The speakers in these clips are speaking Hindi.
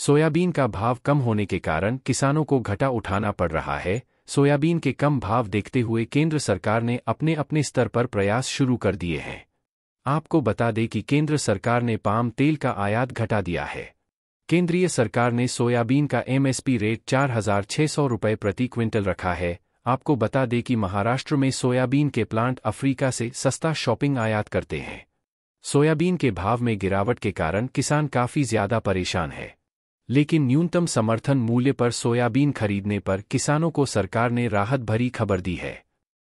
सोयाबीन का भाव कम होने के कारण किसानों को घटा उठाना पड़ रहा है। सोयाबीन के कम भाव देखते हुए केंद्र सरकार ने अपने अपने स्तर पर प्रयास शुरू कर दिए हैं। आपको बता दें कि केंद्र सरकार ने पाम तेल का आयात घटा दिया है। केंद्रीय सरकार ने सोयाबीन का एमएसपी रेट चार हज़ार छह सौ रुपये प्रति क्विंटल रखा है। आपको बता दें कि महाराष्ट्र में सोयाबीन के प्लांट अफ्रीका से सस्ता शॉपिंग आयात करते हैं। सोयाबीन के भाव में गिरावट के कारण किसान काफ़ी ज़्यादा परेशान है। लेकिन न्यूनतम समर्थन मूल्य पर सोयाबीन खरीदने पर किसानों को सरकार ने राहत भरी खबर दी है।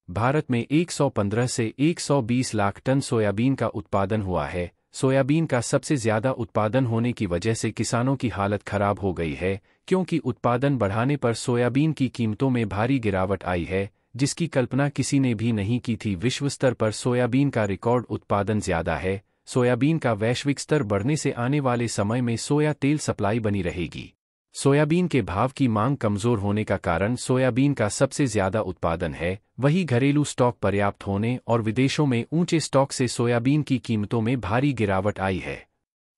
भारत में 115 से 120 लाख टन सोयाबीन का उत्पादन हुआ है। सोयाबीन का सबसे ज़्यादा उत्पादन होने की वजह से किसानों की हालत खराब हो गई है, क्योंकि उत्पादन बढ़ाने पर सोयाबीन की कीमतों में भारी गिरावट आई है, जिसकी कल्पना किसी ने भी नहीं की थी। विश्व स्तर पर सोयाबीन का रिकॉर्ड उत्पादन ज़्यादा है सोयाबीन का वैश्विक स्तर बढ़ने से आने वाले समय में सोया तेल सप्लाई बनी रहेगी। सोयाबीन के भाव की मांग कमज़ोर होने का कारण सोयाबीन का सबसे ज़्यादा उत्पादन है, वही घरेलू स्टॉक पर्याप्त होने और विदेशों में ऊँचे स्टॉक से सोयाबीन की कीमतों में भारी गिरावट आई है।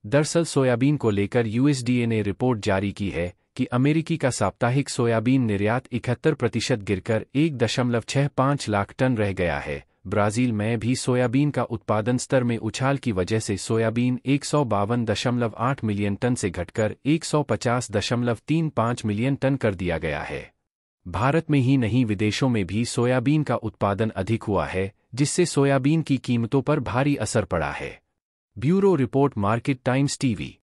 दरअसल सोयाबीन को लेकर यूएसडीए ने रिपोर्ट जारी की है कि अमेरिकी का साप्ताहिक सोयाबीन निर्यात इकहत्तर प्रतिशत गिरकर एक दशमलव छह लाख टन रह गया है ब्राज़ील में भी सोयाबीन का उत्पादन स्तर में उछाल की वजह से सोयाबीन एक मिलियन टन से घटकर एक सौ पचास दशमलव तीन पाँच मिलियन टन कर दिया गया है। भारत में ही नहीं, विदेशों में भी सोयाबीन का उत्पादन अधिक हुआ है, जिससे सोयाबीन की कीमतों पर भारी असर पड़ा है। Bureau report, Market Times TV.